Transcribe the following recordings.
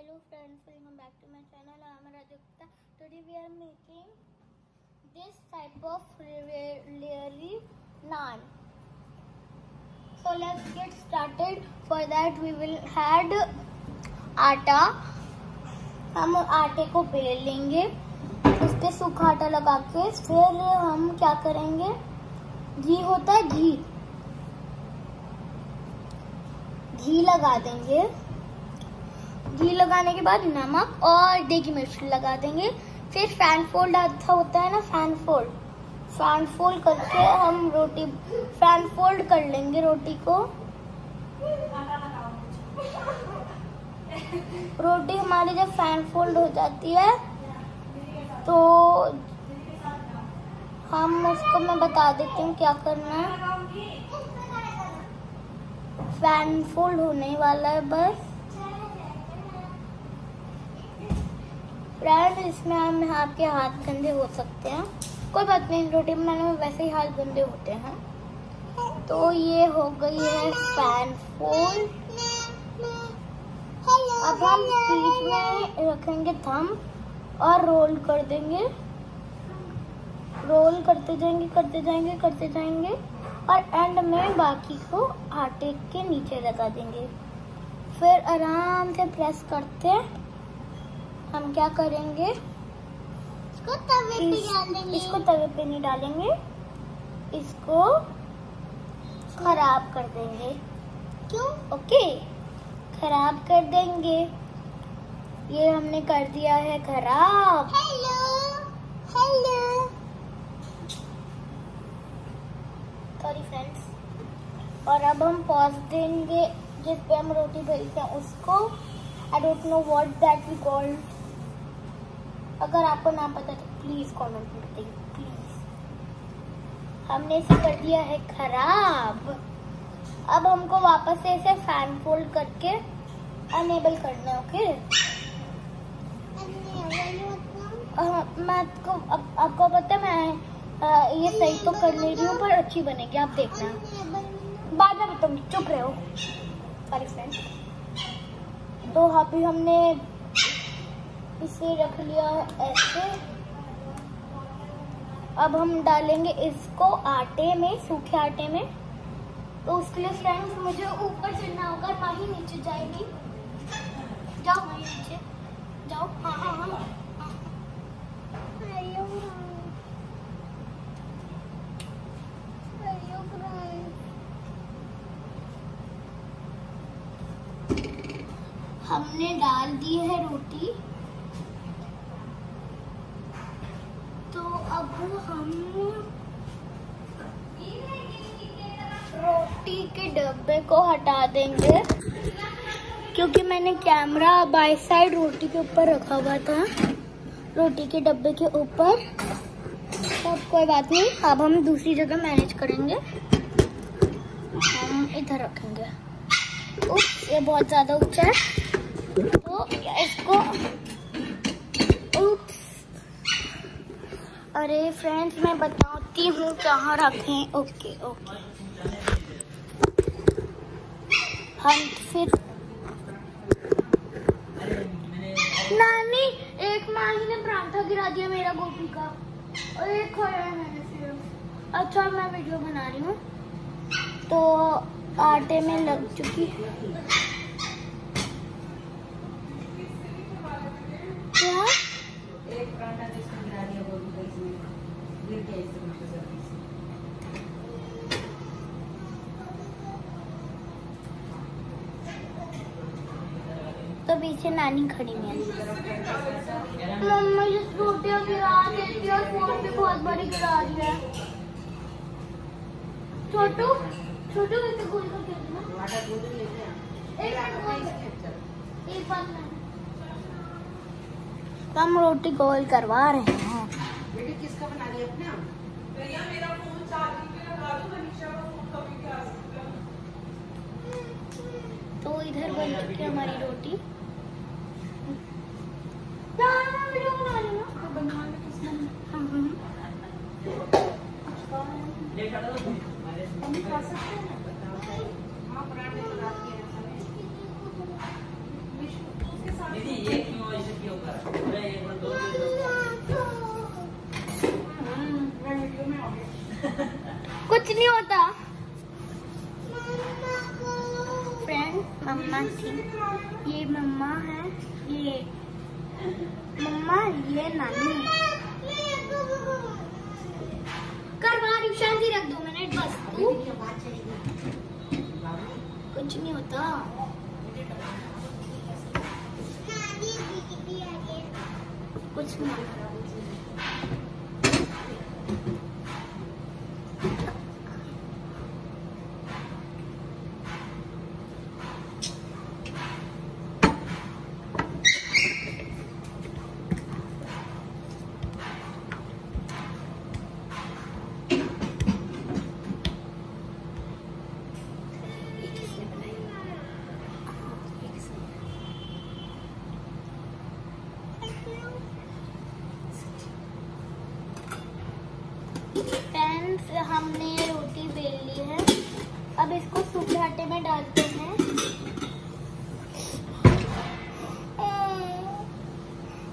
Hello friends welcome back to my channel हमारा देखता today we are making this type of layered naan so let's get started for that we will had atta. हम आटे को bell लेंगे. उस पर सूखा आटा लगा के. फिर हम क्या करेंगे? घी होता है घी. घी लगा देंगे. घी लगाने के बाद नमक और देगी मिर्च लगा देंगे। फिर फ़ैन फोल्ड अच्छा होता है ना फ़ैन फोल्ड फ़ैन फोल्ड करके हम रोटी फ़ैन फोल्ड कर लेंगे रोटी को। रोटी हमारी जब फ़ैन फोल्ड हो जाती है तो हम उसको मैं बता देती हूँ क्या करना है। फ़ैन फोल्ड होने वाला है बस। फ्रेंड इसमें हम आपके हाथ गंदे हो सकते हैं। कोई बात नहीं, रोटी बनाने में वैसे ही हाथ गंदे होते हैं। तो ये हो गई है फ़ैन फोल्ड अब हम बीच में रखेंगे थम और रोल कर देंगे रोल करते जाएँगे करते जाएँगे करते जाएँगे। और एंड में बाकी को आटे के नीचे लगा देंगे। फिर आराम से प्रेस करते हम क्या करेंगे? इसको तवे पे इस- डालेंगे। इसको तवे पे नहीं डालेंगे। इसको खराब कर देंगे। क्यों? ओके? खराब कर देंगे। ये हमने कर दिया है खराब। Hello hello. सॉरी फ्रेंड्स और अब हम पॉज देंगे जिस पे हम रोटी बेलते हैं उसको। I don't know what that we called अगर आपको ना पता तो प्लीज़ कमेंट में बताइए प्लीज़ हमने इसे कर दिया है खराब। अब हमको वापस से इसे फ़ैन फोल्ड करके अनेबल करना है ओके मैं आपको अब, आपको पता है मैं ये सही तो कर ले रही हूँ पर अच्छी बनेगी आप देखना। बाद में बताऊँगी चुप रहे हो सॉरी फ्रेंड तो अभी हमने इसे रख लिया है ऐसे। अब हम डालेंगे इसको आटे में, सूखे आटे में। तो उसके लिए फ्रेंड्स, मुझे ऊपर चढ़ना होगा माही नीचे जाएगी। जाओ माही नीचे। जाओ। हाँ हाँ हाँ। हाँ। हमने डाल दी है रोटी तो अब हम रोटी के डब्बे को हटा देंगे। क्योंकि मैंने कैमरा बाई साइड रोटी के ऊपर रखा हुआ था। रोटी के डब्बे के ऊपर। तो कोई बात नहीं अब हम दूसरी जगह मैनेज करेंगे। हम इधर रखेंगे। उफ, ये बहुत ज़्यादा ऊँचा है। तो इसको उप्स अरे फ्रेंड्स मैं बताती हूँ कहाँ रखें। ओके ओके हम फिर नानी, एक माही ने परांठा गिरा दिया मेरा गोभी का। और एक खाया मैंने सिर्फ़। अच्छा मैं वीडियो बना रही हूँ। तो आटे में लग चुकी है क्या एक पराठा जिसको गिरा दिया गोभी का इसमें इस टमाटर सब्ज़ी तो पीछे नानी खड़ी है। मम्मा जिस रोटियाँ गिरा देती है, फ़ोन भी बहुत बड़ी गिरा रही है। छोटू छोटू कैसे गोल कर खेलना टमाटर गोभी लेते हैं एक आटा गोल इसमें चल एक बात नहीं तो हम रोटी गोल करवा रहे हैं बेटी किसका बना रही है? अपने तो इधर बन चुकी है हमारी रोटी कुछ नहीं होता। फ्रेंड मम्मा थी। ये मम्मा है, ये मम्मा, ये नानी करवा शांति रख दो मिनट बस। तू? कुछ नहीं होता। कुछ नहीं होता फ्रेंड्स हमने ये रोटी बेल ली है अब इसको सूखे आटे में डालते हैं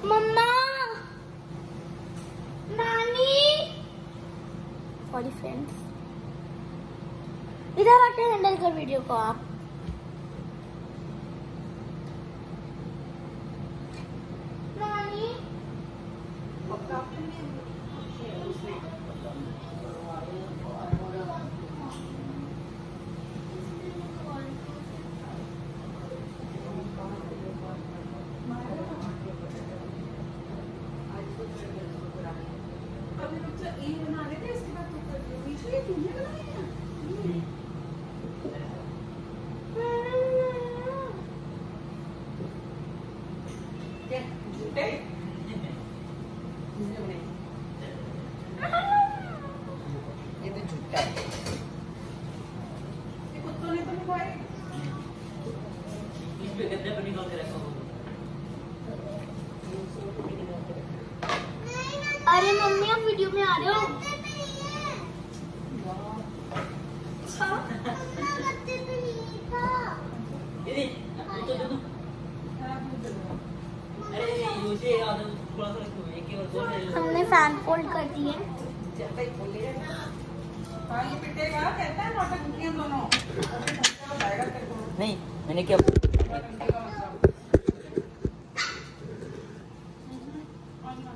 मम्मा नानी सॉरी फ्रेंड्स इधर आके हैंडल कर वीडियो को आप। नानी ये तो झूठा है ये कुत्तों ने तो अरे हमने फ़ैन फोल्ड कर दिए। ही खोले हाँ ये पिटेगा कहता है दोनों। नहीं मैंने क्या नौटंकी का मतलब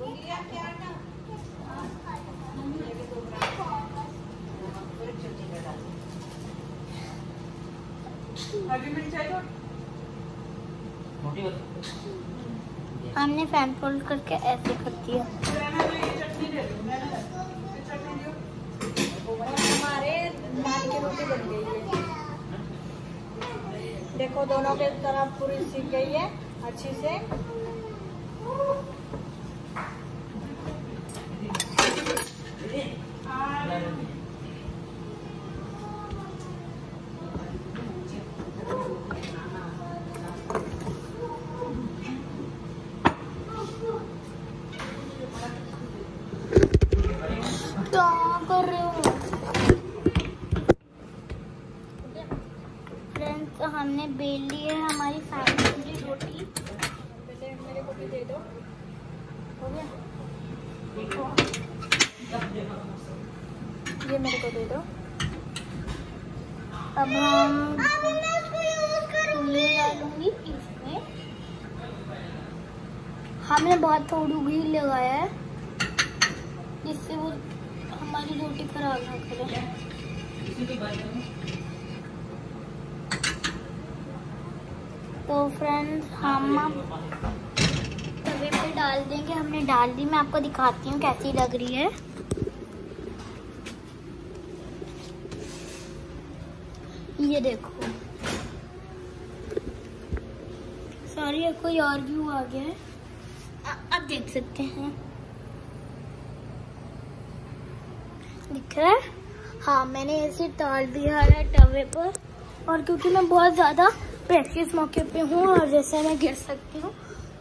रोटियाँ क्या ना हरी मिर्चाई तो मोटी बता हमने फ़ैन फोल्ड करके ऐसे करती है। देखो दोनों के तरफ़ पूरी सीख गई है, अच्छी से क्या कर रहे हो फ्रेंड्स हमने बेल ली है हमारी फैमिली रोटी। पहले मेरे को भी दे दो। हो गया? ये मेरे को दे दो। अब हम डालूँगी इसमें। हमने बहुत थोड़ी घी लगाया है जिससे वो हमारी रोटी खराब ना करे। तो फ्रेंड्स हम तवे पे डाल देंगे, हमने डाल दी, मैं आपको दिखाती हूँ कैसी लग रही है। ये देखो। सॉरी कोई और व्यू आ गया है। अब देख सकते हैं। दिख रहा है? हाँ मैंने ऐसे डाल दिया है तवे पर। और क्योंकि मैं बहुत ज़्यादा प्रेशियस मौके पे हूँ और जैसे मैं गिर सकती हूँ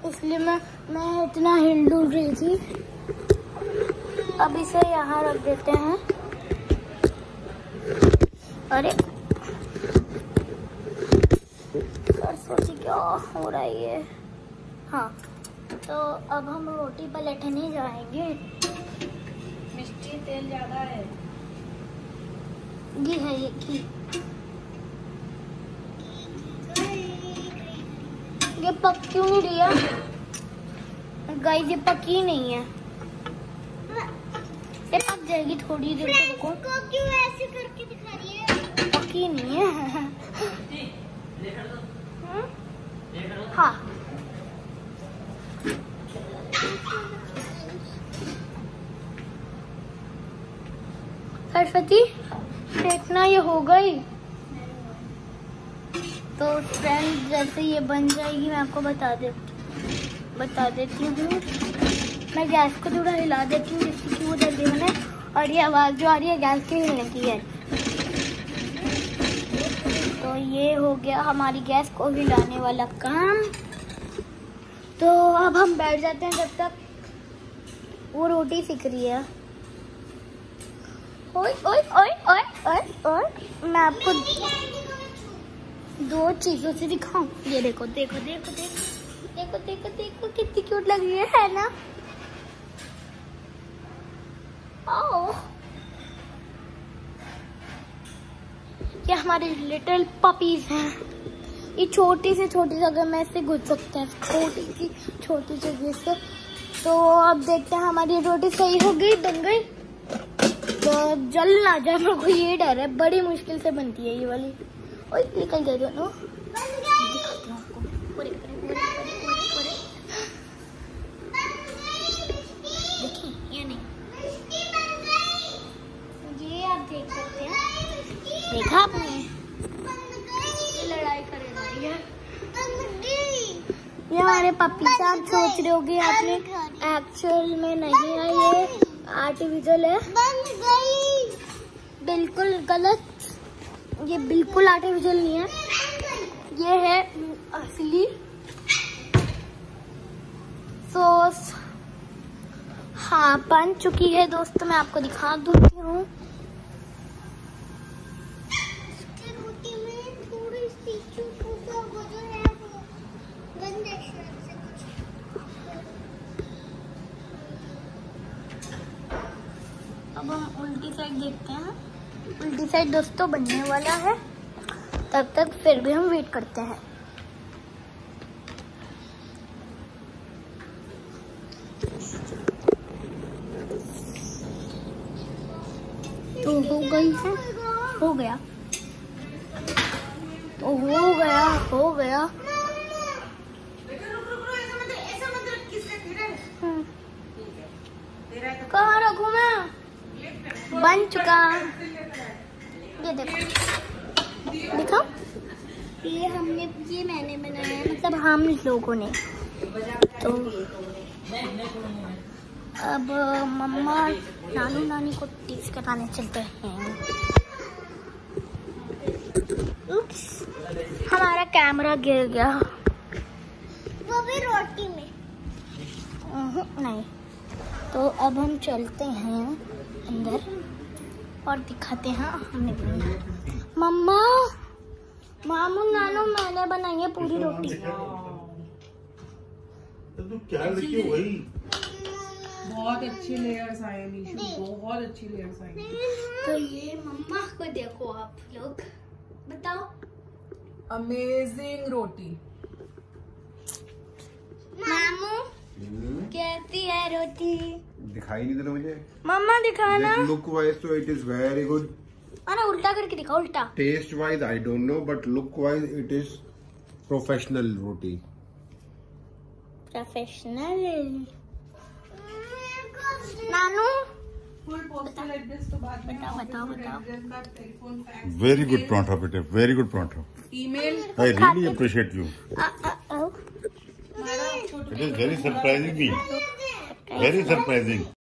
इसलिए मैं मैं इतना हिल डुल रही थी। अब इसे यहाँ रख देते हैं। अरे सर सोची क्या हो रहा है ये? हाँ तो अब हम रोटी पलटने जाएँगे। मिष्टी तेल ज़्यादा है। ये है ये घी ये पक क्यों नहीं रही है गाइस ये पकी नहीं है। ये पक जाएगी थोड़ी देर को क्यों ऐसे करके दिखा रही है? पकी नहीं है। हाँ? सरस्वती देखना ये हो गई। तो फ्रेंड जैसे ये बन जाएगी, मैं आपको बता दे बता देती हूँ। मैं गैस को थोड़ा हिला देती हूँ, जिससे कि वो जल्दी बने और ये आवाज़ जो आ रही है, गैस के हिलने की है। तो ये हो गया हमारी गैस को हिलाने वाला काम। तो अब हम बैठ जाते हैं जब तक वो रोटी सिक रही है। ओए ओए ओए ओए ओए, मैं आपको दो चीज़ों से दिखाऊँ। ये देखो देखो देखो देखो देखो देखो देखो, कितनी क्यूट लग रही है है ना? आओ। ये हमारे लिटिल पपीज हैं। ये छोटी से छोटी जगह में से घुस सकते हैं। छोटी सी, छोटी जगह से। तो अब देखते हैं हमारी रोटी सही हो गई, बन गई? तो जल ना जाए, मेरे को ये डर है। बड़ी मुश्किल से बनती है ये वाली। ओए निकल गए दोनों देख सकते हैं देखा आपने लड़ाई करे जा रही है ये हमारे पपी से आप सोच रहे होगे आपने एक्चुअल में नहीं है ये आर्टिफिशियल है बिल्कुल गलत ये बिल्कुल आर्टिफिशियल नहीं है। ये है असली सॉस हाँ बन चुकी है दोस्तों, मैं आपको दिखा दूती हूँ अब हम उल्टी साइड देखते हैं उल्टी साइड दोस्तों बनने वाला है। तब तक फिर भी हम वेट करते हैं। तो हो गई है। हो गया। तो हो गया हो गया? हम्म, तो कहाँ रखूँ मैं? बन चुका। ये देखो। दिखाओ। ये हमने ये मैंने बनाया है मतलब हम लोगों ने। तो अब मम्मा नानू नानी को टीच कराने चलते हैं। उप्स, हमारा कैमरा गिर गया। वो भी रोटी में। नहीं। तो अब हम चलते हैं अंदर। और दिखाते हैं। हमने बनाया। मम्मा मामू नानू मैंने बनाई है पूरी रोटी। तो क्या लिखी वही? बहुत अच्छे लेयर्स आए मीशू। बहुत अच्छी लेयर्स आई तो ये मम्मा को देखो आप लोग। बताओ। अमेजिंग रोटी। मामू कैसी है रोटी। दिखाई नहीं दे रहा मुझे। मम्मा दिखाना। लुक वाइज तो इट इज़ वेरी गुड अरे उल्टा करके दिखाओ उल्टा। Taste wise I don't know but look wise it is professional roti. Professional नानू? तो वेरी गुड पराठा बेटे very good paratha. Email I really appreciate you आ, आ, आ, हमारा छोटे इट इज़